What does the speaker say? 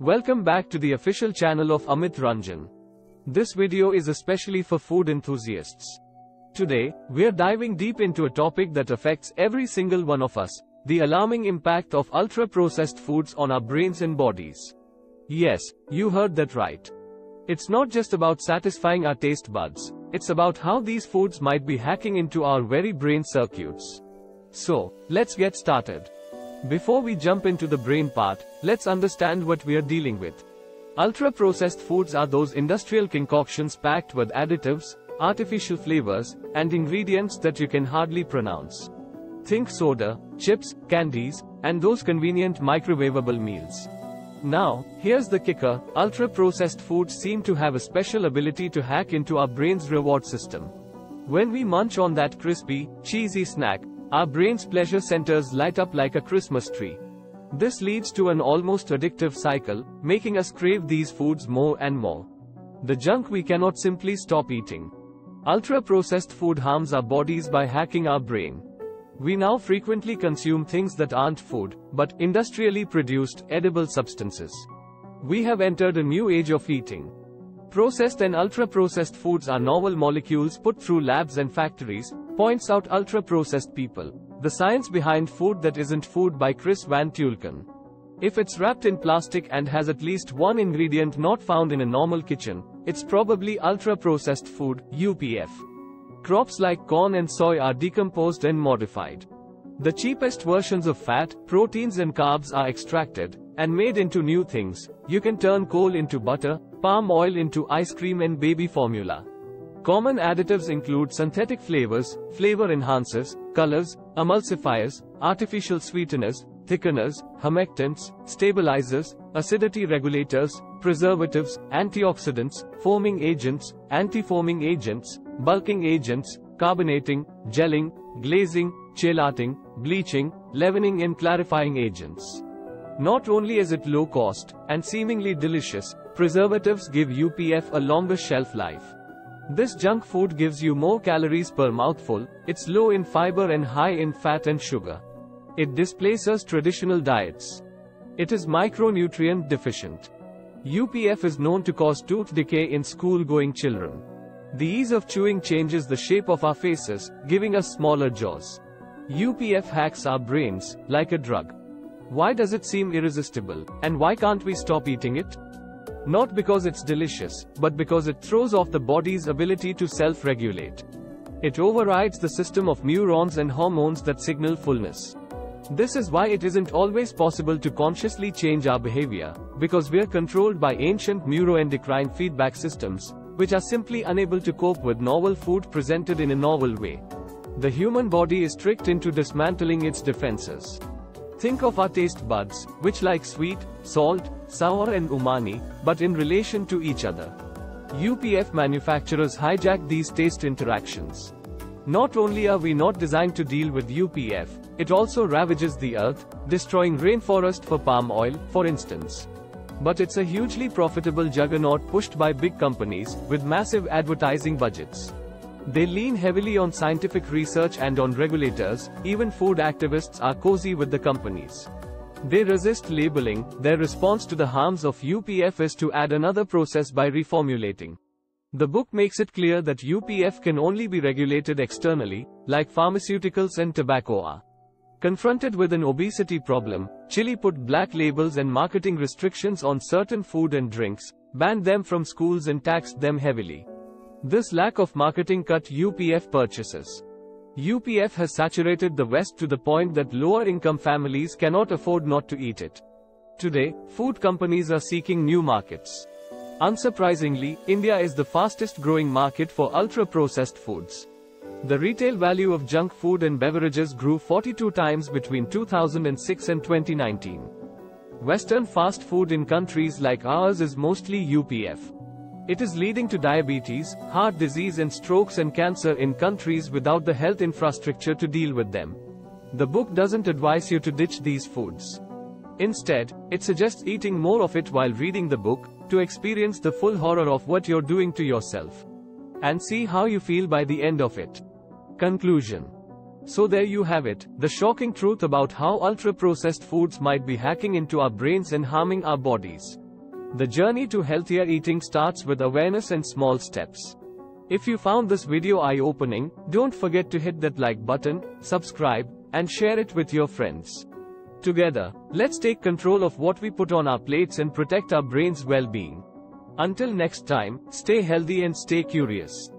Welcome back to the official channel of Amit Ranjan. This video is especially for food enthusiasts. Today, we're diving deep into a topic that affects every single one of us, the alarming impact of ultra-processed foods on our brains and bodies. Yes, you heard that right. It's not just about satisfying our taste buds, it's about how these foods might be hacking into our very brain circuits. So, let's get started. Before we jump into the brain part, let's understand what we are dealing with. Ultra-processed foods are those industrial concoctions packed with additives, artificial flavors, and ingredients that you can hardly pronounce. Think soda, chips, candies, and those convenient microwavable meals. Now, here's the kicker, ultra-processed foods seem to have a special ability to hack into our brain's reward system. When we munch on that crispy, cheesy snack, our brain's pleasure centers light up like a Christmas tree. This leads to an almost addictive cycle, making us crave these foods more and more. The junk we cannot simply stop eating. Ultra-processed food harms our bodies by hacking our brain. We now frequently consume things that aren't food, but industrially produced, edible substances. We have entered a new age of eating. Processed and ultra-processed foods are novel molecules put through labs and factories, points out ultra-processed people. The science behind food that isn't food by Chris Van Tulleken. If it's wrapped in plastic and has at least one ingredient not found in a normal kitchen, it's probably ultra-processed food, UPF. Crops like corn and soy are decomposed and modified. The cheapest versions of fat, proteins and carbs are extracted and made into new things. You can turn coal into butter, palm oil into ice cream and baby formula. Common additives include synthetic flavors, flavor enhancers, colors, emulsifiers, artificial sweeteners, thickeners, humectants, stabilizers, acidity regulators, preservatives, antioxidants, foaming agents, anti-foaming agents, bulking agents, carbonating, gelling, glazing, chelating, bleaching, leavening and clarifying agents. Not only is it low cost and seemingly delicious, preservatives give UPF a longer shelf life. This junk food gives you more calories per mouthful, it's low in fiber and high in fat and sugar. It displaces traditional diets. It is micronutrient deficient. UPF is known to cause tooth decay in school-going children. The ease of chewing changes the shape of our faces, giving us smaller jaws. UPF hacks our brains, like a drug. Why does it seem irresistible, and why can't we stop eating it? Not because it's delicious, but because it throws off the body's ability to self-regulate. It overrides the system of neurons and hormones that signal fullness. This is why it isn't always possible to consciously change our behavior, because we're controlled by ancient neuroendocrine feedback systems, which are simply unable to cope with novel food presented in a novel way. The human body is tricked into dismantling its defenses. Think of our taste buds, which like sweet, salt, sour and umami, but in relation to each other. UPF manufacturers hijack these taste interactions. Not only are we not designed to deal with UPF, it also ravages the earth, destroying rainforest for palm oil, for instance. But it's a hugely profitable juggernaut pushed by big companies, with massive advertising budgets. They lean heavily on scientific research and on regulators, even food activists are cozy with the companies. They resist labeling, their response to the harms of UPF is to add another process by reformulating. The book makes it clear that UPF can only be regulated externally, like pharmaceuticals and tobacco are. Confronted with an obesity problem, Chile put black labels and marketing restrictions on certain food and drinks, banned them from schools and taxed them heavily. This lack of marketing cut UPF purchases. UPF has saturated the West to the point that lower income families cannot afford not to eat it. Today, food companies are seeking new markets. Unsurprisingly, India is the fastest growing market for ultra processed foods. The retail value of junk food and beverages grew 42 times between 2006 and 2019. Western fast food in countries like ours is mostly UPF. It is leading to diabetes, heart disease and strokes and cancer in countries without the health infrastructure to deal with them. The book doesn't advise you to ditch these foods. Instead, it suggests eating more of it while reading the book, to experience the full horror of what you're doing to yourself. And see how you feel by the end of it. Conclusion. So there you have it, the shocking truth about how ultra-processed foods might be hacking into our brains and harming our bodies. The journey to healthier eating starts with awareness and small steps. If you found this video eye-opening, don't forget to hit that like button, subscribe, and share it with your friends. Together, let's take control of what we put on our plates and protect our brain's well-being. Until next time, stay healthy and stay curious.